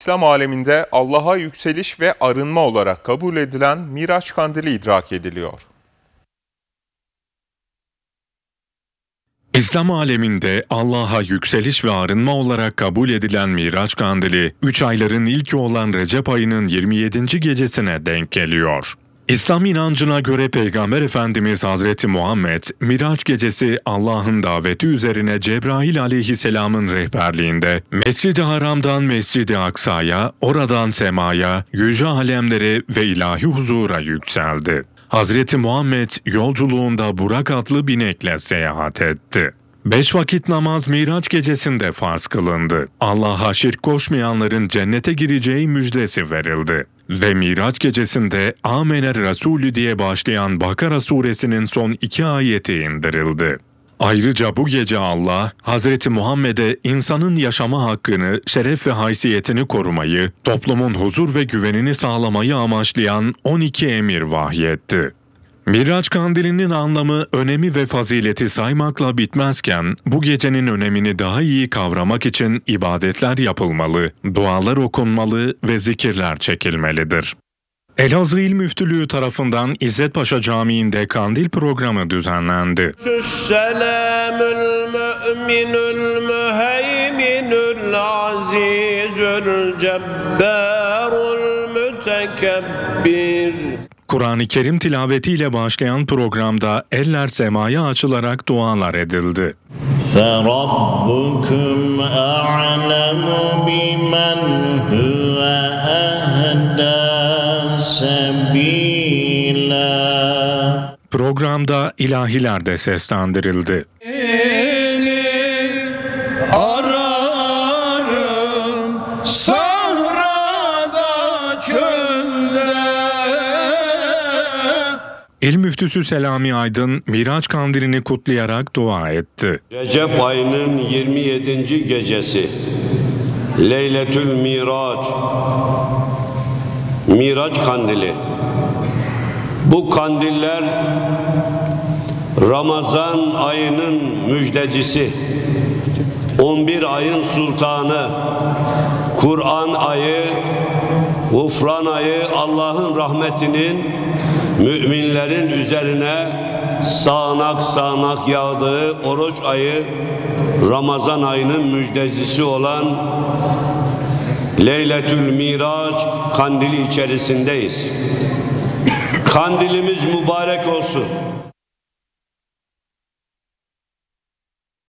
İslam aleminde Allah'a yükseliş ve arınma olarak kabul edilen Miraç Kandili idrak ediliyor. İslam aleminde Allah'a yükseliş ve arınma olarak kabul edilen Miraç Kandili, 3 ayların ilki olan Recep ayının 27. gecesine denk geliyor. İslam inancına göre Peygamber Efendimiz Hazreti Muhammed, Miraç gecesi Allah'ın daveti üzerine Cebrail aleyhisselamın rehberliğinde Mescid-i Haram'dan Mescid-i Aksa'ya, oradan semaya, yüce alemlere ve ilahi huzura yükseldi. Hazreti Muhammed yolculuğunda Burak adlı binekle seyahat etti. Beş vakit namaz Miraç gecesinde farz kılındı. Allah'a şirk koşmayanların cennete gireceği müjdesi verildi. Ve Miraç gecesinde Amener Resulü diye başlayan Bakara suresinin son iki ayeti indirildi. Ayrıca bu gece Allah, Hazreti Muhammed'e insanın yaşama hakkını, şeref ve haysiyetini korumayı, toplumun huzur ve güvenini sağlamayı amaçlayan 12 emir vahyetti. Miraç kandilinin anlamı, önemi ve fazileti saymakla bitmezken, bu gecenin önemini daha iyi kavramak için ibadetler yapılmalı, dualar okunmalı ve zikirler çekilmelidir. Elazığ İl Müftülüğü tarafından İzzet Paşa Camii'nde kandil programı düzenlendi. السلام المؤمن المهيمن العزيز الجبار المتكبر Kur'an-ı Kerim tilavetiyle başlayan programda eller semaya açılarak dualar edildi. فربكم أعلم بمن هو أهدى سبيلا Programda ilahiler de seslendirildi. İl Müftüsü Selami Aydın, Miraç kandilini kutlayarak dua etti. Recep ayının 27. gecesi Leyletül Miraç Miraç kandili Bu kandiller Ramazan ayının müjdecisi 11 ayın sultanı Kur'an ayı Gufran ayı Allah'ın rahmetinin müminlerin üzerine sağanak sağanak yağdığı oruç ayı Ramazan ayının müjdecisi olan Leyletül Miraç kandili içerisindeyiz. Kandilimiz mübarek olsun.